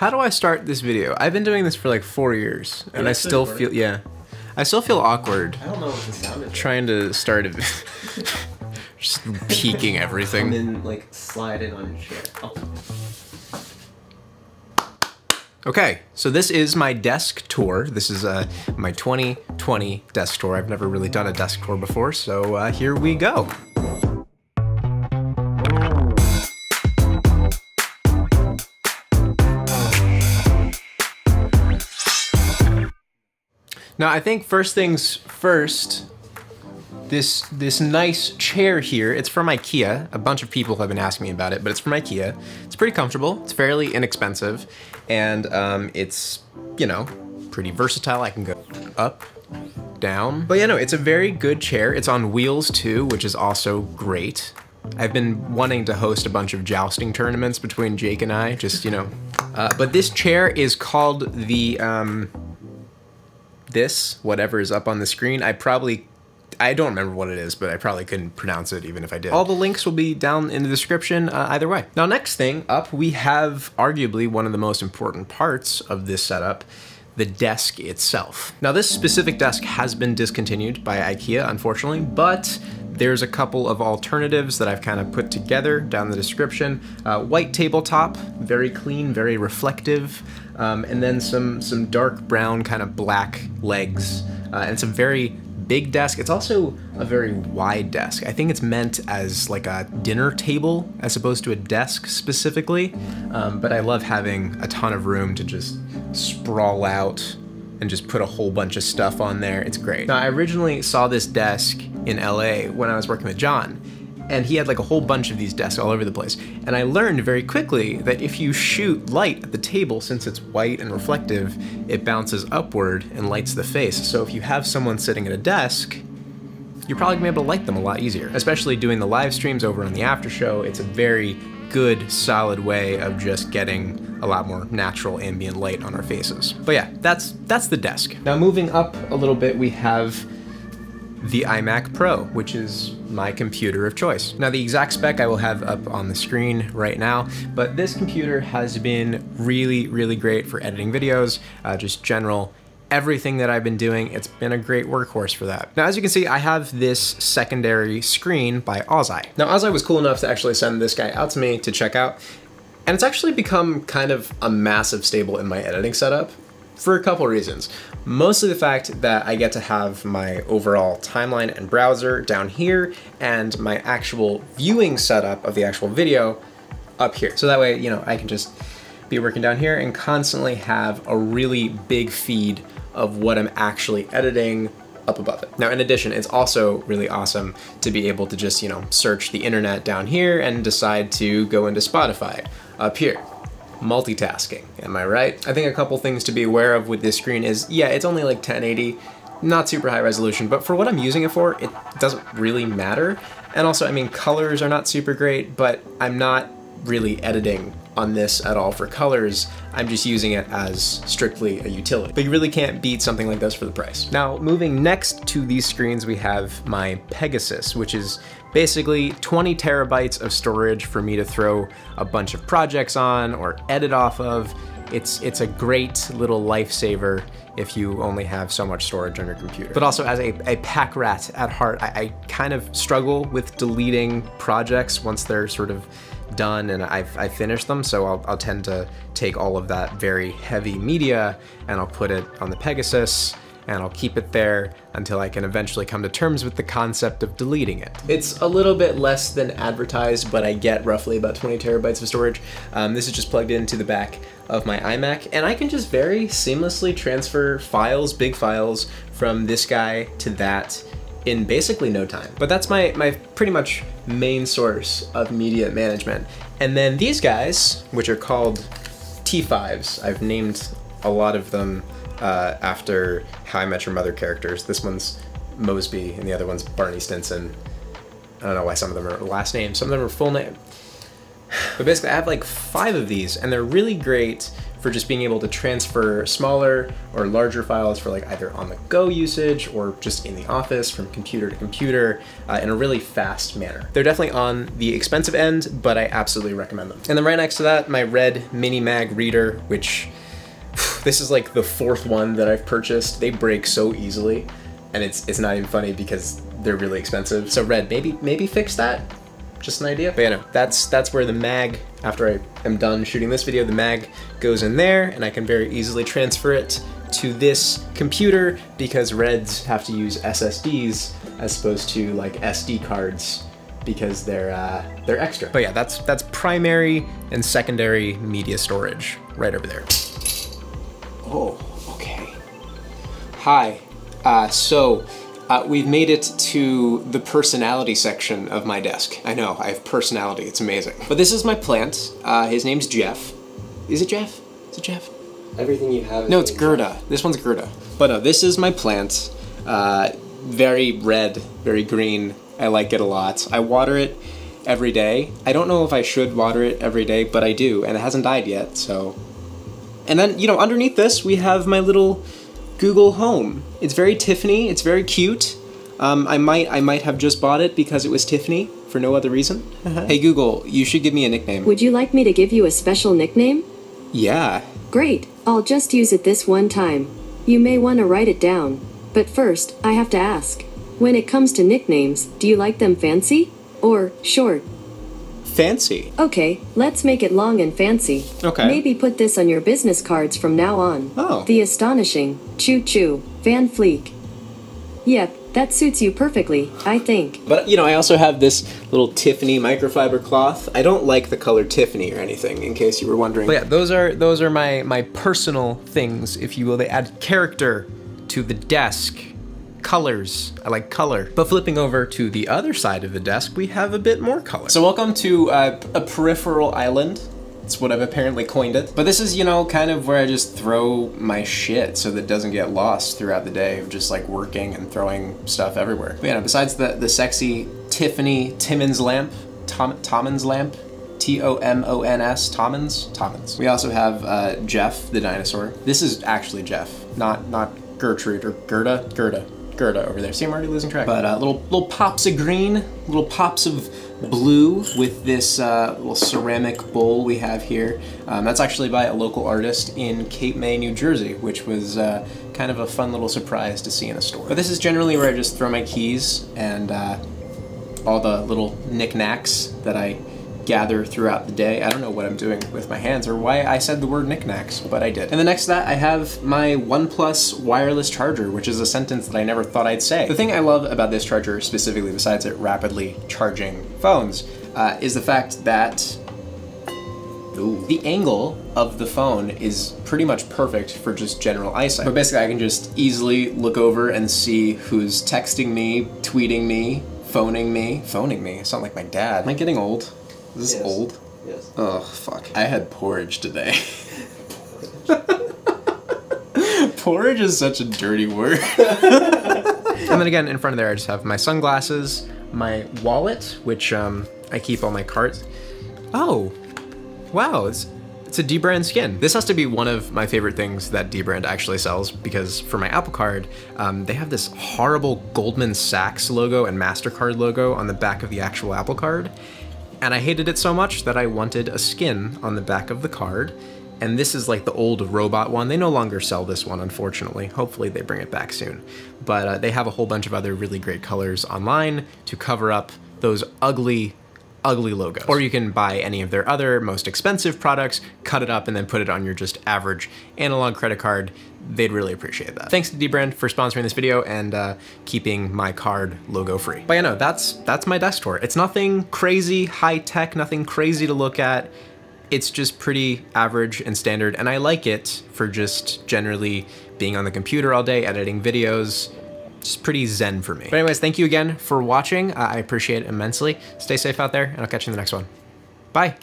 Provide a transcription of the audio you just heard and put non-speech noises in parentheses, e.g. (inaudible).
How do I start this video? I've been doing this for like four years, and Yeah, I still feel yeah, I still feel awkward I don't know what the sound is. trying to start a (laughs) just peeking everything. And then like slide in on your chair. Oh. Okay, so this is my desk tour. This is uh, my 2020 desk tour. I've never really done a desk tour before, so uh, here we go. Now, I think first things first, this this nice chair here, it's from IKEA. A bunch of people have been asking me about it, but it's from IKEA. It's pretty comfortable, it's fairly inexpensive, and um, it's, you know, pretty versatile. I can go up, down. But yeah, no, it's a very good chair. It's on wheels too, which is also great. I've been wanting to host a bunch of jousting tournaments between Jake and I, just, you know. Uh, but this chair is called the, um, this, whatever is up on the screen. I probably, I don't remember what it is, but I probably couldn't pronounce it even if I did. All the links will be down in the description uh, either way. Now, next thing up, we have arguably one of the most important parts of this setup, the desk itself. Now, this specific desk has been discontinued by IKEA, unfortunately, but there's a couple of alternatives that I've kind of put together down the description. Uh, white tabletop, very clean, very reflective, um, and then some some dark brown kind of black legs, uh, and a very big desk. It's also a very wide desk. I think it's meant as like a dinner table as opposed to a desk specifically, um, but I love having a ton of room to just sprawl out and just put a whole bunch of stuff on there. It's great. Now, I originally saw this desk in LA when I was working with John, and he had like a whole bunch of these desks all over the place. And I learned very quickly that if you shoot light at the table, since it's white and reflective, it bounces upward and lights the face. So if you have someone sitting at a desk, you're probably gonna be able to light them a lot easier. Especially doing the live streams over on the after show, it's a very good, solid way of just getting a lot more natural ambient light on our faces. But yeah, that's that's the desk. Now moving up a little bit, we have the iMac Pro, which is my computer of choice. Now the exact spec I will have up on the screen right now, but this computer has been really, really great for editing videos, uh, just general everything that I've been doing, it's been a great workhorse for that. Now, as you can see, I have this secondary screen by Auzai. Now, Auzai was cool enough to actually send this guy out to me to check out, and it's actually become kind of a massive staple in my editing setup for a couple reasons. Mostly the fact that I get to have my overall timeline and browser down here and my actual viewing setup of the actual video up here. So that way, you know, I can just be working down here and constantly have a really big feed of what I'm actually editing up above it. Now, in addition, it's also really awesome to be able to just, you know, search the internet down here and decide to go into Spotify up here. Multitasking, am I right? I think a couple things to be aware of with this screen is, yeah, it's only like 1080, not super high resolution, but for what I'm using it for, it doesn't really matter. And also, I mean, colors are not super great, but I'm not really editing on this at all for colors. I'm just using it as strictly a utility. But you really can't beat something like this for the price. Now, moving next to these screens, we have my Pegasus, which is basically 20 terabytes of storage for me to throw a bunch of projects on or edit off of. It's, it's a great little lifesaver if you only have so much storage on your computer. But also as a, a pack rat at heart, I, I kind of struggle with deleting projects once they're sort of done and I've, I've finished them, so I'll, I'll tend to take all of that very heavy media and I'll put it on the Pegasus and I'll keep it there until I can eventually come to terms with the concept of deleting it. It's a little bit less than advertised, but I get roughly about 20 terabytes of storage. Um, this is just plugged into the back of my iMac, and I can just very seamlessly transfer files, big files, from this guy to that in basically no time. But that's my, my pretty much main source of media management. And then these guys, which are called T5s, I've named a lot of them uh, after How I Met Your Mother characters. This one's Mosby, and the other one's Barney Stinson. I don't know why some of them are last names, some of them are full name. But basically, I have like five of these, and they're really great for just being able to transfer smaller or larger files for like either on the go usage or just in the office from computer to computer uh, in a really fast manner. They're definitely on the expensive end, but I absolutely recommend them. And then right next to that, my Red Mini Mag reader, which (sighs) this is like the fourth one that I've purchased. They break so easily and it's it's not even funny because they're really expensive. So Red, maybe maybe fix that just an idea. But yeah, no, that's that's where the mag, after I am done shooting this video, the mag goes in there and I can very easily transfer it to this computer because Reds have to use SSDs as opposed to like SD cards because they're uh, they're extra. But yeah, that's that's primary and secondary media storage right over there. Oh, okay. Hi. Uh, so uh, we've made it to the personality section of my desk. I know, I have personality, it's amazing. But this is my plant. Uh, his name's Jeff. Is it Jeff? Is it Jeff? Everything you have. No, it's Gerda. This one's Gerda. But no, this is my plant. Uh, very red, very green. I like it a lot. I water it every day. I don't know if I should water it every day, but I do, and it hasn't died yet, so. And then, you know, underneath this, we have my little Google Home. It's very Tiffany. It's very cute. Um, I might I might have just bought it because it was Tiffany for no other reason. Uh-huh. Hey Google, you should give me a nickname. Would you like me to give you a special nickname? Yeah. Great. I'll just use it this one time. You may want to write it down. But first, I have to ask. When it comes to nicknames, do you like them fancy or short? Fancy. Okay, let's make it long and fancy. Okay. Maybe put this on your business cards from now on. Oh. The astonishing, choo choo, Van Fleek. Yep, that suits you perfectly, I think. But you know, I also have this little Tiffany microfiber cloth. I don't like the color Tiffany or anything, in case you were wondering. But yeah, those are those are my my personal things, if you will. They add character to the desk. Colors. I like color. But flipping over to the other side of the desk, we have a bit more color. So welcome to uh, a peripheral island. It's what I've apparently coined it. But this is, you know, kind of where I just throw my shit so that it doesn't get lost throughout the day of just like working and throwing stuff everywhere. But yeah, besides the, the sexy Tiffany Timmons lamp, Tom, Tommins lamp, T-O-M-O-N-S, Tommins, Tommins. We also have uh, Jeff the dinosaur. This is actually Jeff, not not Gertrude or Gerda, Gerda. Gerda over there. See, I'm already losing track. But uh, little little pops of green, little pops of blue with this uh, little ceramic bowl we have here. Um, that's actually by a local artist in Cape May, New Jersey, which was uh, kind of a fun little surprise to see in a store. But this is generally where I just throw my keys and uh, all the little knickknacks that I gather throughout the day. I don't know what I'm doing with my hands or why I said the word knickknacks, but I did. And the next to that, I have my OnePlus wireless charger, which is a sentence that I never thought I'd say. The thing I love about this charger specifically, besides it rapidly charging phones, uh, is the fact that Ooh. The angle of the phone is pretty much perfect for just general eyesight. But basically I can just easily look over and see who's texting me, tweeting me, phoning me. Phoning me? I sound like my dad. Am I getting old? Is this Yes. old? Yes. Oh, fuck. I had porridge today. (laughs) (laughs) porridge is such a dirty word. and then again, in front of there, I just have my sunglasses, my wallet, which um, I keep all my cards. Oh, wow, it's, it's a D-brand skin. This has to be one of my favorite things that D-brand actually sells because for my Apple Card, um, they have this horrible Goldman Sachs logo and MasterCard logo on the back of the actual Apple Card. And I hated it so much that I wanted a skin on the back of the card. And this is like the old robot one. They no longer sell this one, unfortunately. Hopefully they bring it back soon. But uh, they have a whole bunch of other really great colors online to cover up those ugly, ugly logos. Or you can buy any of their other most expensive products, cut it up, and then put it on your just average analog credit card. They'd really appreciate that. Thanks to Dbrand for sponsoring this video and uh, keeping my card logo free. But yeah, no, that's that's my desk tour. It's nothing crazy high tech, nothing crazy to look at. It's just pretty average and standard, and I like it for just generally being on the computer all day, editing videos, just pretty zen for me. But anyways, thank you again for watching. I appreciate it immensely. Stay safe out there, and I'll catch you in the next one. Bye.